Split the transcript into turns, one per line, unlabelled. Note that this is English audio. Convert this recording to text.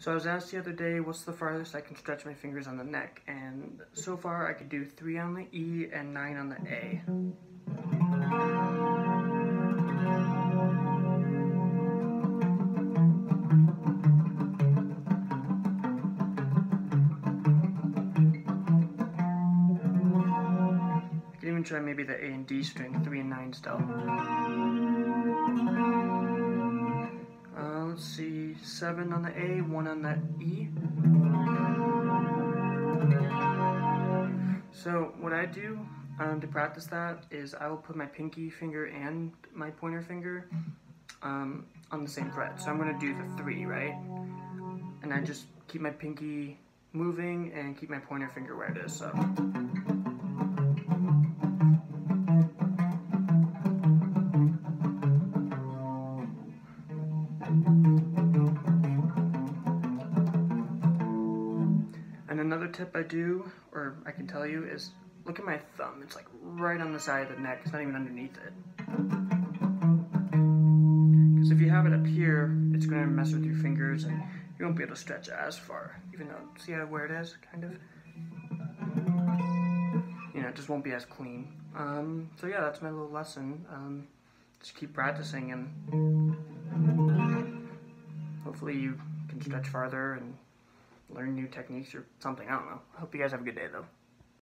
So I was asked the other day, what's the farthest I can stretch my fingers on the neck? And so far I could do three on the E and nine on the A. I could even try maybe the A and D string, three and nine still. Seven on the A, one on the E. So what I do um, to practice that is I will put my pinky finger and my pointer finger um, on the same fret. So I'm going to do the three, right? And I just keep my pinky moving and keep my pointer finger where it is. So. And another tip I do, or I can tell you, is look at my thumb. It's like right on the side of the neck. It's not even underneath it. Because if you have it up here, it's going to mess with your fingers and you won't be able to stretch as far. Even though, see how where it is, kind of? You know, it just won't be as clean. Um, so yeah, that's my little lesson. Um, just keep practicing and hopefully you can stretch farther and learn new techniques or something. I don't know. Hope you guys have a good day though.